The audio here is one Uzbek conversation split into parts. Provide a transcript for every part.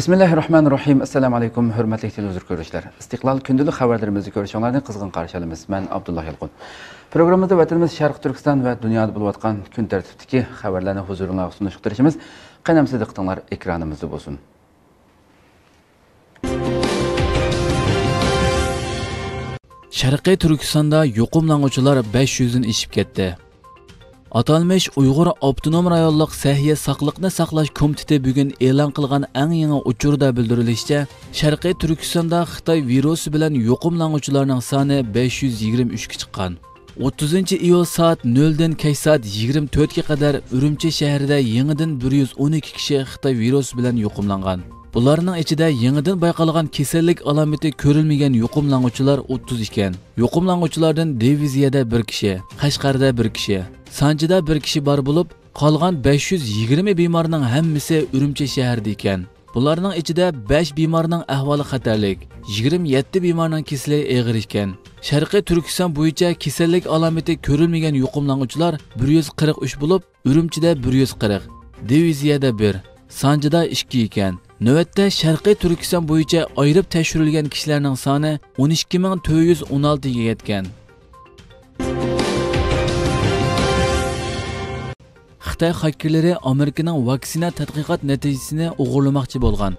Bismillahirrahmanirrahim. Assalamu alaykum, hörmətli televizor görüşlər. İstiqlal gündəlik xəbərlərimizi görüşənlərini qızğın qarşılayırıq. Mən Abdullah Yılğun. Proqramımızda vətənimiz Şərq Türkistan və dünyada olub atqan gün tərtibdəki xəbərləri huzurunuza sunuşdurışımız qənəmsiz diqqətlər ekranımızda olsun. Şərqi Türkistanda yuqumlanğıçılar 500-dən işib getdi. Ketdi atalmish uyg'ur avtonom rayonlik sahiya saqliqni saqlash komiteti bugun e'lon qilgan eng yangi uchurda bildirilishicha sharqiy turkistonda xitoy virusi bilan yuqumlanuvchilarning soni 523 ga chiqqan. 30 iyul soat 0 dan kech soat 24 ga qadar urumchi shahrida yangidan 112 kishi xitoy virusi bilan yuqumlangan Bularning ichida yangidan bayqalgan kasallik alomati ko'rilmagan yuqumlanuvchilar 30 ekan. Yuqumlanuvchilardan diviziyada 1 kishi, Qashqarda 1 kishi, Sanjida 1 kishi bor bo'lib, qolgan 520 bemorning hammasi Urumchi shahrida ekan. Bularning ichida 5 bemorning ahvoli xatarlik, 27 bemorning kasali og'ir ekan. Sharqiy Turkiston bo'yicha kasallik alomati ko'rilmagan yuqumlanuvchilar 143 bo'lib, Urumchida 140, diviziyada 1, Sanjida 2 ekan. Növətdə Şərqi Türkistan boyunca ayırıb təşkil kishilarning soni 12416 ga yetgan. Xitoy hakerlari Amerikaning vaksina tadqiqot natijasini o'g'irlamoqchi bo'lgan.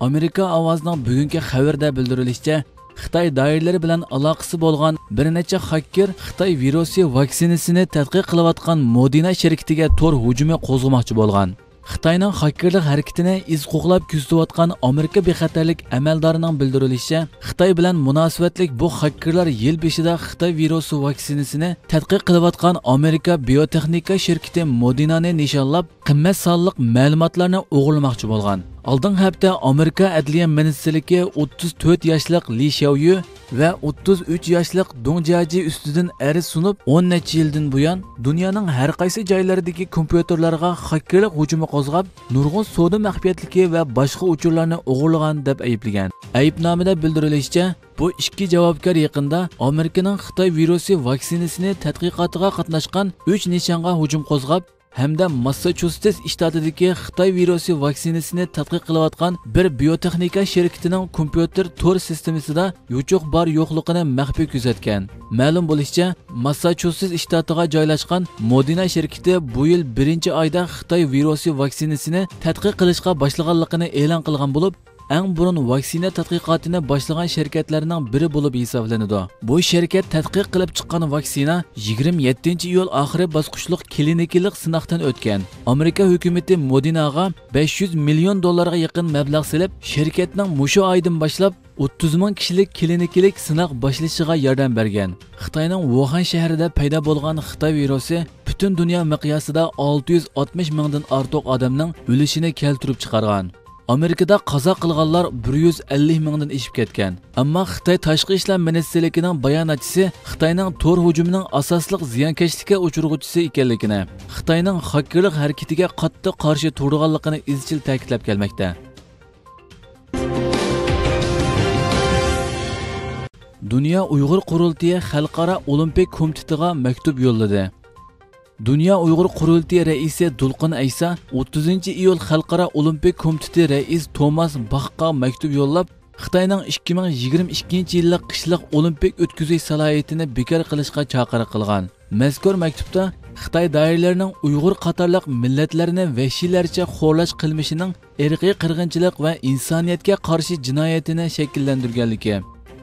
Amerika ovozining bugungi xabarda bildirilishicha, Xitoy doiralari bilan aloqasi bo'lgan bir necha haker Xitoy virusi vaksinasini tadqiq qilayotgan Modina shirkatiga tor hujumi qo'zg'amoqchi bo'lgan. Xitoyning xakerlik harakatini iz qo'g'lab kuzatayotgan amerika bexatarlik amaldorining bildirilishicha xitoy bilan munosabatlik bu xakerlar yil beshida xitoy virusi vaksinasini tadqiq qilayotgan amerika biotexnika shirkati modinani nishonlab qimmat sonliq ma'lumotlarni o'g'irlamoqchi bo'lgan. Oldin hafta amerika adliya ministrligi 34 yoshli li Xiaoyu va 33 yoshli Dong Jiaji ustidan ariz sunib 10 necha yildan buyon dunyoning har qaysi joylaridagi kompyuterlarga xakerlik hujumi qo'zg'ab nurg'un savdo maxfiyatligi va boshqa uchurlarni o'g'irlagan deb ayblagan. Aybnomada bildirilishicha bu ikki javobgar yaqinda amerikaning xitoy virusi vaksinasini tadqiqotiga qatnashgan 3 nishonga hujum qo'zg'ab hamda Massachusetts shtatidagi Xitoy virusi vaksinasini tadqiq qilayotgan bir biotexnika sherikitining kompyuter tor sistemasida yuchuq bor yo'qligini maxfiy kuzatgan. Ma'lum bo'lishicha, Massachusetts shtatiga joylashgan Modina shirkati bu yil 1-oyda Xitoy virusi vaksinasini tadqiq qilishga boshlaganligini e'lon qilgan bo'lib, eng burun vaksina tadqiqotini boshlagan sherkatlarning biri bo'lib hisoblanadi. Bu shirkat tadqiq qilib chiqqan vaksina 27 iyul oxiri bosqichliq klinikalik sinovdan o'tgan. Amerika hukumatı Modinaga 500 million dollarga yaqin mablag' silib, sherkatning mushu oydan boshlab 30 ming kishilik klinikalik sinov boshlashiga yordam bergan. Xitoyning Wuhan shahrida paydo bo'lgan Xitoy virusi butun dunyo miqyosida 660 mingdan ortiq odamning o'lishini keltirib chiqargan. Amerikada qazo qilganlar 150 mingdan eshib ketgan. Ammo xitoy tashqi ishlar ministrligining bayonotchisi xitoyning to'r hujumining asosliq ziyonkashlikka uchirg'uvchisi ekanligini xitoyning xakerlik harakatiga qattiq qarshi turganligini izchil ta'kidlab kelmoqda. Dunyo uyg'ur qurultiyi xalqaro olimpik komitetiga maktub yo'lladi. Dünya Uyghur Qurultiyi raisi Dulqin Aysa 30 iyul Xalqaro Olimpik komiteti raisi Tomas Baxqa maktub yo'llab, Xitoyning 2022 yillik qishloq olimpik o'tkazish salohiyatini bekor qilishga chaqiriq qilgan. Mazkur maktubda Xitoy doiralarining Uyg'ur qatorliq millatlarni vahshiylarcha xo'rlash qilmishining irqiy qirg'inchilik va insoniyatga qarshi jinoyatini shakllantirganligi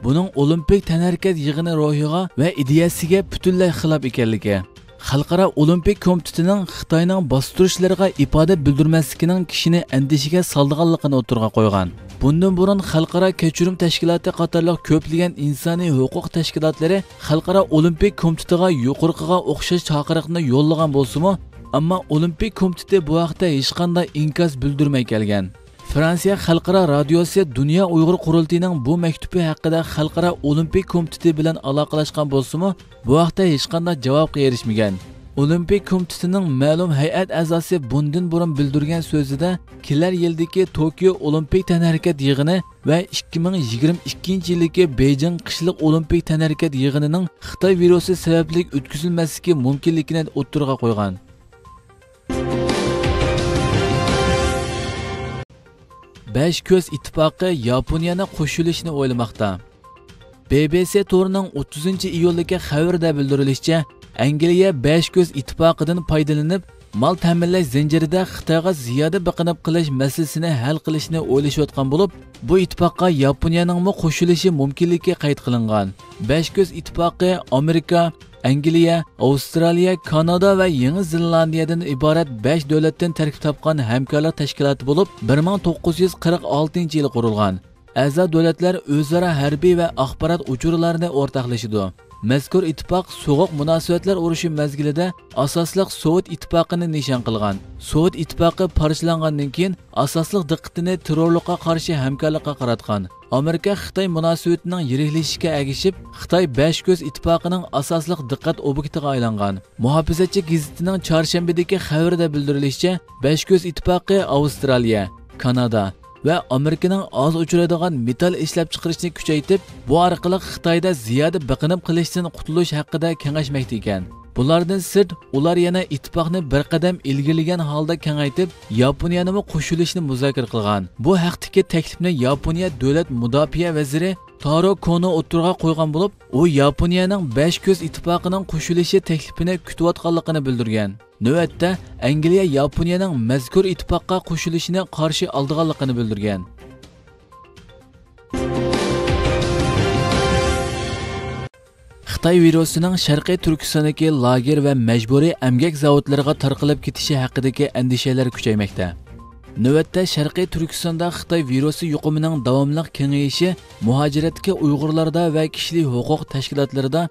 buning olimpik tanharakat yig'ini ruhiga va ideyasiga butunlay xilof ekanligi xalqaro olimpik komitetining xitoyning bostirishlariga ifoda bildirmasligining kishini andishiga soldiganligini o'tirg'a qo'ygan. Bundan burun xalqaro kechirim tashkiloti qatorliq ko'plagan insoniy huquq tashkilotlari xalqaro olimpik komitetiga yuqorqiga o'xshash chaqiriqni yo'llagan bo'lsimi ammo olimpik komiteti bu haqda hech qanday inkas bildirmay kelgan. Fransiya Xalqaro radiosi Dunyo Uyg'ur qurultiyining bu maktubi haqida Xalqaro Olimpik komiteti bilan aloqalashgan bo'lsimi bu vaqtda hech qanday javobga erishmagan. Olimpik komitetining ma'lum hay'at a'zosi bundan burun bildirgan so'zida kelar yildagi Tokio Olimpik tanharakat yig'ini va 2022 yildagi Beijing qishliq Olimpik tanharakat yig'inining Xitoy virusi sababli o'tkazilmasligi mumkinligini o'ttirg'a qo'ygan. Besh ko'z ittifoqi yaponiyani qo'shilishni o'ylamoqda. Bbc to'rining 30 iyuldagi xabarda bildirilishicha angliya besh ko'z ittifoqidan foydalanib mol ta'minlash zanjirida xitoyga ziyoda biqinib qilish masalasini hal qilishni o'ylashayotgan bo'lib bu ittifoqqa yaponiyaningmi qo'shilishi mumkinligi qayd qilingan. Besh ko'z ittifoqi amerika angliya avstraliya kanada va yangi zelandiyadan iborat besh davlatdan tarkib topgan hamkorlik tashkiloti bo'lib 1946 yil qurilgan. A'zo davlatlar o'zaro harbiy va axborot uchurlarini o'rtoqlashidi mazkur ittifoq sovuq munosabatlar urushi mezgilida asosliq sovet ittifoqini nishon qilgan. Sovet ittifoqi parchalangandan keyin asosliq diqqatini terrorlikqa qarshi hamkorlikqa qaratgan. Amerika xitoy munosabatining yiriklashishiga agishib xitoy besh ko'z ittifoqining asosliq diqqat obyektiga aylangan. Muhofizachi gazetining chorshanbadagi xabarida bildirilishicha besh ko'z ittifoqi avstraliya kanada va amerikaning oz uchraydigan metal ishlab chiqarishni kuchaytirib bu orqali xitoyda ziyoda biqinib qilishdan qutulish haqida kengashmoqda ekan. Bulardan sirt ular yana ittifoqni bir qadam ilgirlagan holda kengaytib yaponiyanimi qo'shilishni muzokara qilgan. Bu haqdagi taklifni yaponiya davlat mudofaa vaziri taro kono o'ttirg'a qo'ygan bo'lib u yaponiyaning besh ko'z ittifoqining qo'shilishi taklifini kutayotganligini bildirgan. Navbatda angliya yaponiyaning mazkur ittifoqqa qo'shilishini qarshi oldiganligini bildirgan. Xitoy virusining sharqiy turkistondagi lager va majburiy amgak zavodlariga tarqalib ketishi haqidagi andishalar kuchaymoqda. Navbatda sharqiy turkistonda xitoy virusi yuqumining davomli kengayishi muhojiratga uyg'urlarda va kishilik huquq tashkilotlarida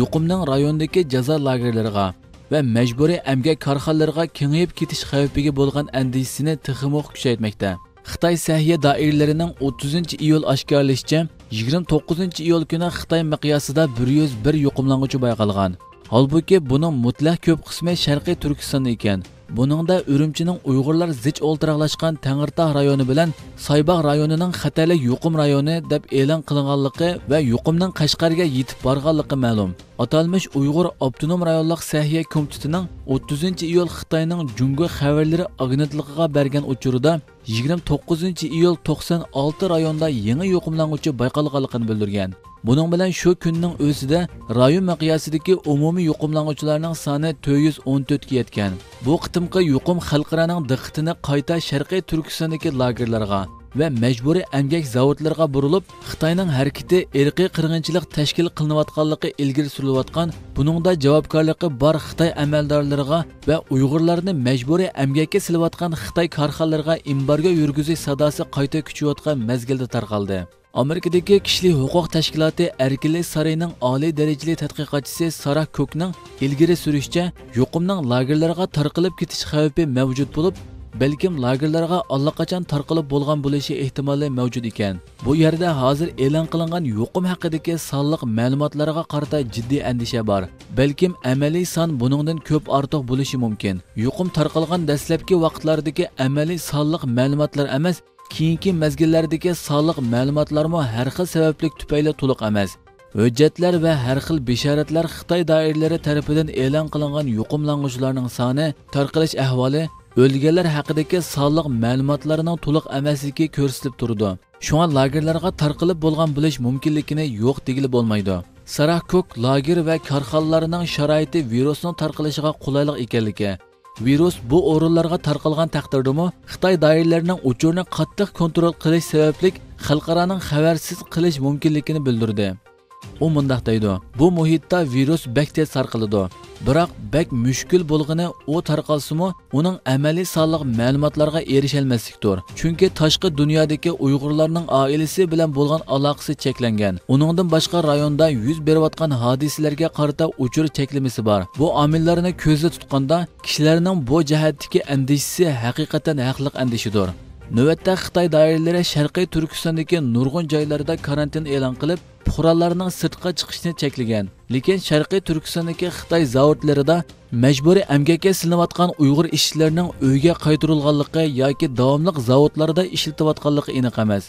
yuqumning rayondagi jazo lagerlariga va majburiy amgak korxonalariga kengayib ketish xavfiga bo'lgan andishasini tiximo kuchaytmoqda. Xitoy sahiya doiralarining 30 iyul oshkorlashicha 29 iyul kuni xitoy miqyosida 101 yuqumlanuvchi bayqalgan holbuki buning mutlaq ko'p qismi sharqiy turkiston ekan. Buningda urumchining uyg'urlar zich o'ltiraqlashgan tangirtog' rayoni bilan soybog' rayonining xatarli yuqum rayoni deb e'lon qilinganligi va yuqumning qashqarga yetib borganligi ma'lum. Atalmish uyg'ur avtonom rayonlik sahiya komitetining 30 iyul xitoyning jungo xabarlari agentligiga bergan uchurida 29 iyul 96 rayonda yangi yuqumlanuvchi bayqalganligini bildirgan. Buning bilan shu kunning o'zida rayon miqyosidagi umumiy yuqumlanuvchilarning soni 414 ga yetgan bu qitimqi yuqum xalqaroning diqqatini qayta sharqiy turkistondagi lagerlarga va majburiy amgak zavodlariga burilib xitoyning harakati irqiy qirg'inchilik tashkil qilinayotganligi ilgari surilayotgan buningda javobgarligi bor xitoy amaldorlariga va uyg'urlarni majburiy amgakka silayotgan xitoy korxonalariga embargo yurgizish sadosi qayta kuchayotgan mezgilda tarqaldi. Amerikadagi kishilik huquq tashkiloti erkinlik saroyining oliy darajali tadqiqotchisi sara kokning ilgari surishicha yuqumning lagerlarga tarqalib ketish xavfi mavjud bo'lib balkim lagerlarga allaqachon tarqalib bo'lgan bo'lishi ehtimoli mavjud ekan. Bu yerda hozir e'lon qilingan yuqum haqidagi sonliq ma'lumotlarga qarata jiddiy andisha bor balkim amaliy son buningdan ko'p ortiq bo'lishi mumkin. Yuqum tarqalgan dastlabki vaqtlardagi amaliy sonliq ma'lumotlar emas keyingi mazgillardagi soliq ma'lumotlarmi har xil sabablik tufayli to'liq emas hujjatlar va har xil bishoratlar xitoy doiralari tarafidan e'lon qilingan yuqumlanuvchilarning soni tarqalish ahvoli o'lganlar haqidagi soliq ma'lumotlarining to'liq emasligi ko'rsatilib turdi shunga lagerlarga tarqalib bo'lgan bo'lish mumkinligini yo'q degili bo'lmaydi sarah lager va korxonalarning sharoiti virusning tarqalishiga qulaylik ekanligi virus bu o'rinlarga tarqalgan taqdirdami? Xitoy doiralarining uchurni qattiq kontrol qilish sababli xalqaroning xabarsiz qilish mumkinligini bildirdi. U mundoq deydi. Bu muhitda virus bak tez tarqaladi. Biroq bak mushkul bo'lg'ini u tarqalsimi uning amaliy sonliq ma'lumotlarga erishaolmaslikdir chunki tashqi dunyodagi uyg'urlarning oilasi bilan bo'lgan aloqasi cheklangan. Uningdan boshqa rayonda yuz berayotgan hodisalarga qarata uchur cheklamasi bor. Bu omillarni ko'zda tutganda kishilarning bu jihatdagi andishisi haqiqatan haqliq andishidir. Navbatda xitoy doiralari sharqiy turkistondagi nurg'un joylarda karantin e'lon qilib fuqarolarning sirtqa chiqishini cheklagan. Lekin sharqiy turkistondagi xitoy zavodlarida majburiy amgakka silinayotgan uyg'ur ishchilarining uyga qaytarilganligi yoki davomli zavodlarda ishlatilayotganligi aniq emas.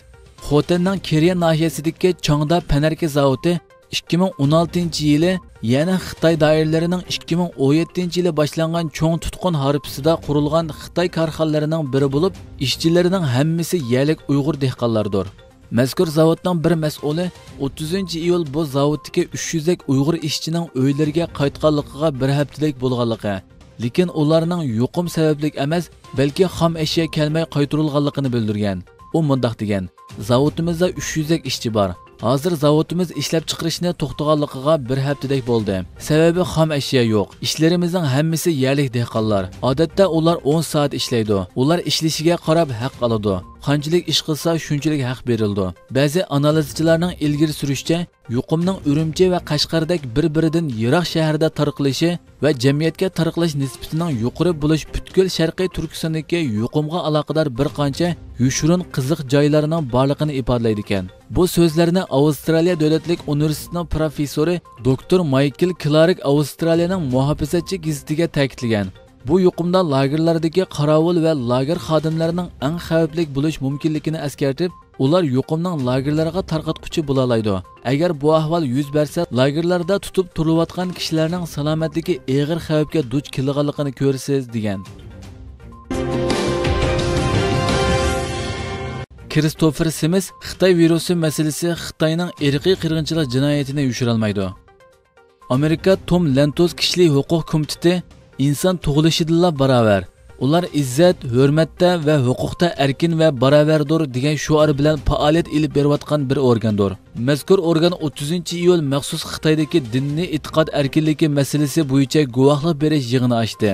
Xotinning kerya nohiyasidagi chongda panarka zavodi 2016 yili yana xitoy doiralarining 2017 yili boshlangan cho'ng tutqun harpisida qurilgan xitoy korxonalarining biri bo'lib ishchilarining hammasi yalik uyg'ur dehqonlardir mazkur zavodning bir mas'uli 30 iyul bu zavoddagi 300 dak uyg'ur ishchining uylariga qaytganligiga bir haftalik bo'lganligi. Lekin ularning yuqum sabablik emas balki xom ashyo kelmay qaytarilganligini bildirgan. U mundoq degan. Zavodimizda 300 dak ishchi bor. Hozir zavodimiz ishlab chiqarishni to'xtaganligiga bir haftadek bo'ldi. Sababi xom ashyo yo'q. Ishlarimizning hammasi yerlik dehqonlar. Odatda ular 10 soat ishlaydi. Ular ishlashiga qarab haq oladi. Qanchalik ish qilsa shunchalik haq berildi. Ba'zi analizchilarning ilgari surishicha yuqumning urumchi va qashqardek bir biridan yiroq shaharda tarqalishi va jamiyatga tarqalish nisbatining yuqori bo'lish butkul sharqiy turkistondagi yuqumga aloqador bir qancha yushurun qiziq joylarining borligini ifodalaydi ekan. Bu so'zlarni avstraliya davlatlik universitetining professori doktor maykl klarik avstraliyaning muhofazachi gazitiga ta'kidlagan. Bu yuqumda lagerlardagi qorovul va lager xodimlarining eng xavfli bo'lish mumkinligini eskartib ular yuqumning lagerlarga tarqatquchi bo'lalaydi. Agar bu ahvol yuz bersa lagerlarda tutib turilayotgan kishilarning salomatligi og'ir xavfga duch kelganligini ko'rsiz degan. Kristofer simis xitoy virusi masalasi xitoyning irqiy qirg'inchilik jinoyatini yushirolmaydi. Amerika tom lentoz kishilik huquq komiteti inson tug'ilishidilla barobar ular izzat hurmatda va huquqda erkin va barobardir degan shuar bilan faoliyat ilib berayotgan bir organdir. Mazkur organ 30 iyul maxsus xitoydagi dinni e'tiqod erkinligi masalasi bo'yicha guvohlik berish yig'ini ochdi.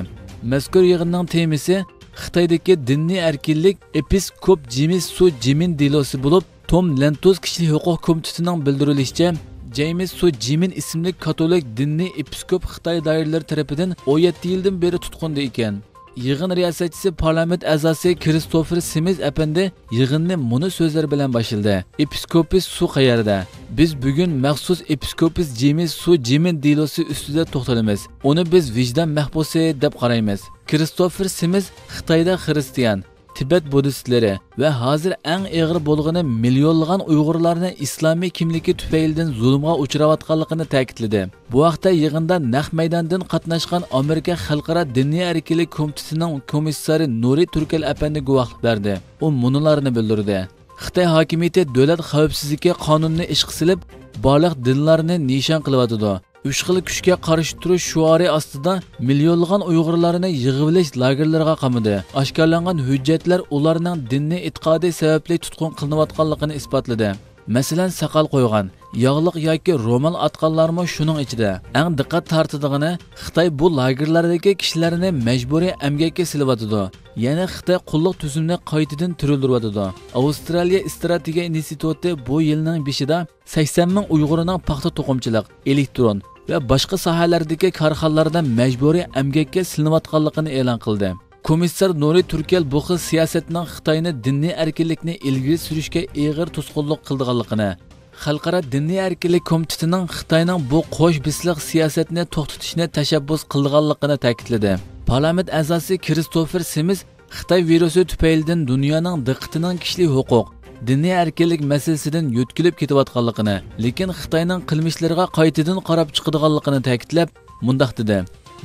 Mazkur yig'inning temasi xitoydagi dinni erkinlik episkop jimis su jimin delosi bo'lib tom lentoz kishilik huquq komitetining bildirilishicha James Su Jimin ismli katolik dinli episkop Xitoy doiralari tarafidan 17 yildan beri tutqunda ekan. Yig'in riyosatchisi parlament a'zosi Kristofer Simiz apandi yig'inni muni so'zlar bilan boshladi. Episkopis Su qayerda? Biz bugun maxsus episkopis James Su Jimin dilosi ustida to'xtalamiz. Uni biz vijdon mahbusi deb qaraymiz. Kristofer Simiz Xitoyda xristian Tibet buddistlari va hozir eng og'ir bo'lg'ini millionlagan Uyg'urlarni islomiy kimligi tufaylidan zulmga uchrayotganligini ta'kidladi. Bu vaqtda yig'inda naq maydondan qatnashgan Amerika Xalqaro diniy erkinlik komitetining komissari Nuri Turkel apandi guvohlik berdi. U munolarni bildirdi. Xitoy hokimiyati davlat xavfsizligi qonunini ishga silib, barliq dinlarni nishon qilyotidi. үч хил күчкә каршы туруш шуары астыда миллионлыгын уйгырларны йыгылыш лагерларга камыды. Ашкарланган hujjatlar ularning dinni itiqodi sababli tutqun qilinayotganligini isbotladi. Мәсәлән, сақал қойған, яғлық яки роман атқанлармы шуның ичидә. Әң диққат тартыдыгыны Хытай бу лагерлардагы кишиләрне мәҗбүри әмгәккә силеп атыды. Яни Хытай куллык төзүмне кайтадан төрелдереп атыды. Австралия стратегия институты бу елның 5-дә 80 мең уйгырның пахта тукымчылык, электрон va boshqa sohalardagi korxonalardan majburiy emgakka silinayotganligini e'lon qildi. Komissar nuri turkiyal bu xil siyosatning xitoyni diniy erkinlikni ilgari surishga eg'ir to'sqinlik qildiganligini xalqaro diniy erkinlik komitetining xitoyning bu qo'sh bisliq siyosatni to'xtatishni tashabbus qilganligini ta'kidladi. Parlament a'zosi kristofer simiz xitoy virusi tufaylidan dunyoning diqqatining kishilik huquq diniy erkinlik masalasidan yutkilib ketayotganligini lekin xitoyning qilmishlariga qaytadan qarab chiqadiganligini ta'kidlab mundoq dedi.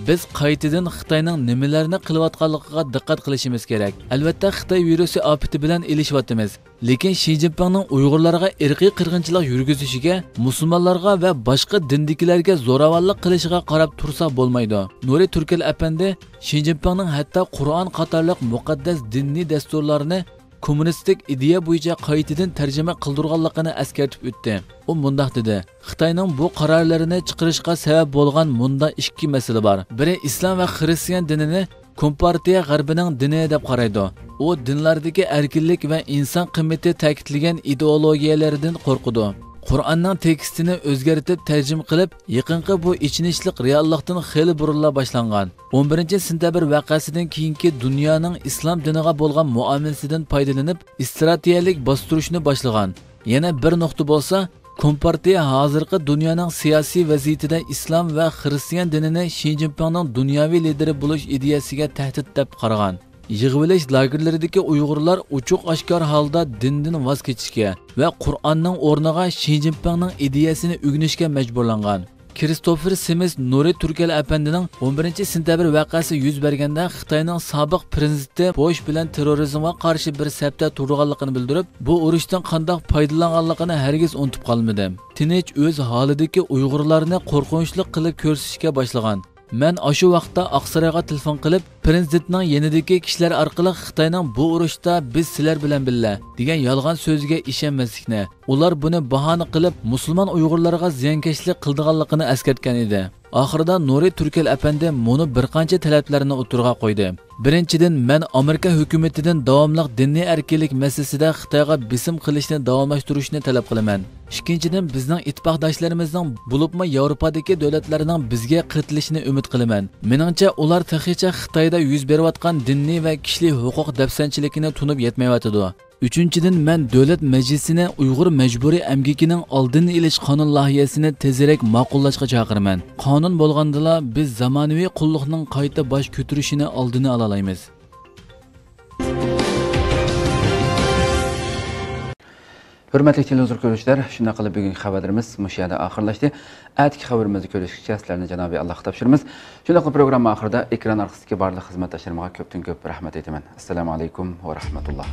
Biz qaytadan xitoyning nimalarni qilayotganligiga diqqat qilishimiz kerak. Albatta xitoy virusi ofati bilan ilishyapmiz lekin shi zinpinning uyg'urlarga irqiy qirg'inchilik yurgizishiga musulmonlarga va boshqa dindikilarga zo'ravonlik qilishiga qarab tursa bo'lmaydi. Nuri turkil apandi shi hatto qur'on qatorliq muqaddas diniy dasturlarni kommunistik ideya bo'yicha qaytadan tarjima qildirganligini eskartib o'tdi. U mundoq dedi. Xitoyning bu qarorlarini chiqarishga sabab bo'lgan munda ikki masala bor. Biri islom va xristian dinini kompartiya g'arbining dini deb qaraydi. U dinlardagi erkinlik va inson qimmati ta'kidlagan ideologiyalardan qo'rqidi qur'onning tekstini o'zgartib tarjima qilib yaqinqi bu ichinishliq reallikdan xeli burunla boshlangan. 11 sentabr voqeasidan keyingi dunyoning islom diniga bo'lgan muomalasidan foydalanib strategiyalik bostirishni boshlagan. Yana bir nuqta bo'lsa kompartiya hozirgi dunyoning siyosiy vaziyatida islom va xristian dinini shi zinpinning dunyoviy lideri bo'lish ideyasiga tahdid deb qaragan. Yig'ilish lagerlaridagi uyg'urlar ochiq oshkor holda dindan voz kechishga va qur'onning o'rniga shi zinpinning ideyasini ugnishga majburlangan. Kristofer simis nuri turkal apandining 11 sentabr voqeasi yuz berganda xitoyning sobiq prezidenti bosh bilan terrorizmga qarshi bir safda turganligini bildirib bu urushdan qandoq foydalanganligini hargiz unutib qolmadi. Tinch o'z holidagi uyg'urlarni qo'rqinchli qilib ko'rsatishga boshlagan. Мен ашу вақытта Ақсарайға телефон қылып, Президентнің енідегі кішілер арқылы Қытайның бұл ұрышта біз сілер білен білі деген ялған сөзге ішенмесікні. Олар бұны баханы қылып, мұсылман ұйғырларға зиянкешілік қылдығалықыны әскерткен еді. Oxirida nuri turkal apandi muni bir qancha talablarni o'tirg'a qo'ydi. Birinchidan man amerika hukumatidan davomli diniy erkinlik masalasida xitoyga bisim qilishni davomlashtirishni talab qilaman. Ikkinchidan bizning ittifoqdoshlarimizning bo'libmi yevropadagi davlatlarning bizga qiritilishini umid qilaman. Meningcha ular texicha xitoyda yuz berayotgan diniy va kishilik huquq dafsanchiligini tunib yetmayotidi. Uchinchidan man davlat majlisini uyg'ur majburiy amgikining oldini ilish qonun loyihasini tezroq ma'qullashga chaqiraman qonun bo'lgandala biz zamonaviy qulluqning qayta bosh ko'tarishini oldini ola hurmatli televizor ko'ruvchilar shunday qilib bugungi xabarlarimiz mushu yerda oxirlashdi atigi xabarimizni ko'rishgacha sizlarni janobiy allohga topshiramiz shunday qilib programma oxirida ekran orqasidagi barliq xizmatdoshlarimga ko'pdan ko'p rahmat aytaman assalomu alaykum va rahmatulloh